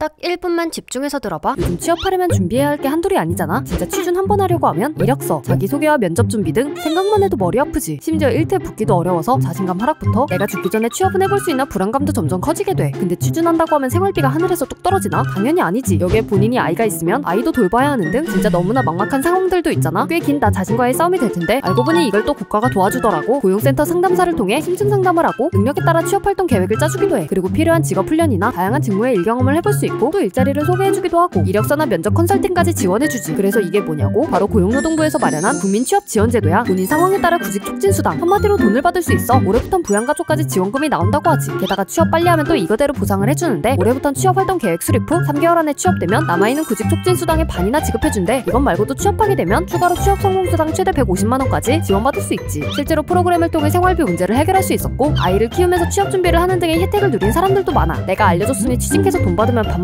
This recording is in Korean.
딱 1분만 집중해서 들어봐. 요즘 취업하려면 준비해야 할 게 한둘이 아니잖아. 진짜 취준 한 번 하려고 하면 이력서, 자기소개와 면접 준비 등 생각만 해도 머리 아프지. 심지어 1태 붙기도 어려워서 자신감 하락부터 내가 죽기 전에 취업은 해볼 수 있나 불안감도 점점 커지게 돼. 근데 취준한다고 하면 생활비가 하늘에서 뚝 떨어지나? 당연히 아니지. 여기에 본인이 아이가 있으면 아이도 돌봐야 하는 등 진짜 너무나 막막한 상황들도 있잖아. 꽤 긴 나 자신과의 싸움이 될 텐데 알고 보니 이걸 또 국가가 도와주더라고. 고용센터 상담사를 통해 심층 상담을 하고 능력에 따라 취업 활동 계획을 짜주기도 해. 그리고 필요한 직업 훈련이나 다양한 직무의 일 경험을 해볼 수 있고 또 일자리를 소개해주기도 하고 이력서나 면접 컨설팅까지 지원해주지. 그래서 이게 뭐냐고? 바로 고용노동부에서 마련한 국민 취업 지원 제도야. 본인 상황에 따라 구직 촉진 수당 한마디로 돈을 받을 수 있어. 올해부턴 부양가족까지 지원금이 나온다고 하지. 게다가 취업 빨리 하면 또 이거대로 보상을 해주는데 올해부턴 취업 활동 계획 수립 후 3개월 안에 취업되면 남아있는 구직 촉진 수당의 반이나 지급해준대. 이건 말고도 취업하게 되면 추가로 취업 성공 수당 최대 150만 원까지 지원받을 수 있지. 실제로 프로그램을 통해 생활비 문제를 해결할 수 있었고 아이를 키우면서 취업 준비를 하는 등의 혜택을 누린 사람들도 많아. 내가 알려줬으니 취직해서 돈 받으면 밥